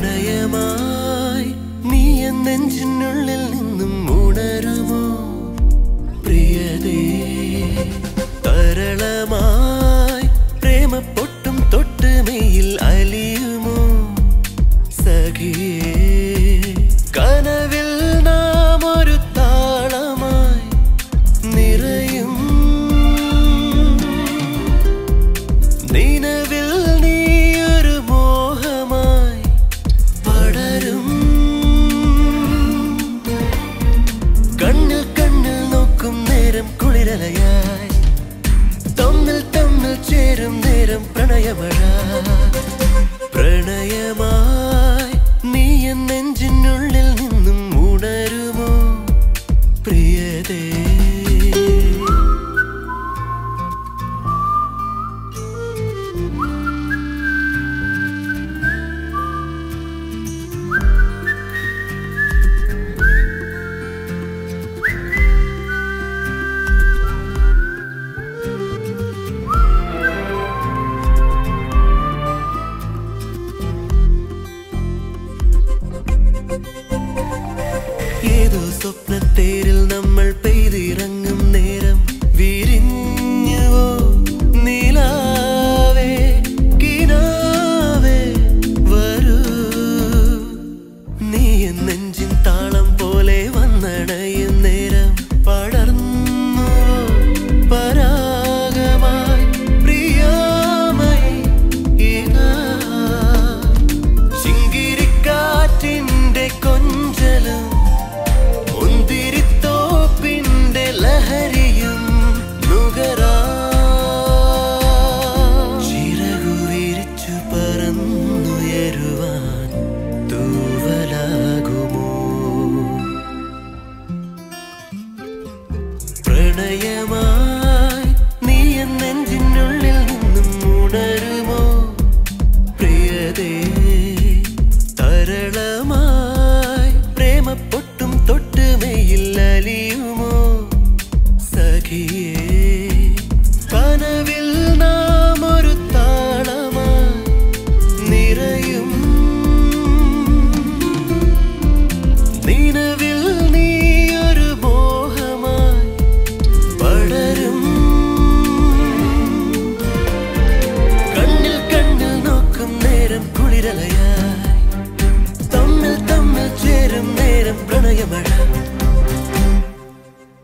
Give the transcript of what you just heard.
പ്രണയമായി നീ എന്നെഞ്ചിനുള്ളിൽ നിന്ന് നേരം കുളിരലയായി. തമ്മിൽ തമ്മിൽ ചേരും നേരം പ്രണയമഴ. ഏതോ സ്വപ്നത്തേരിൽ നമ്മൾ പെയ്തിറങ്ങും നേരം വിരിഞ്ഞുവോ? നിലാവേ കിനാവേ വരൂ. നീ എൻ kid.